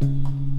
Thank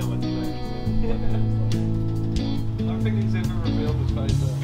how much you actually. I don't think he's ever revealed his face.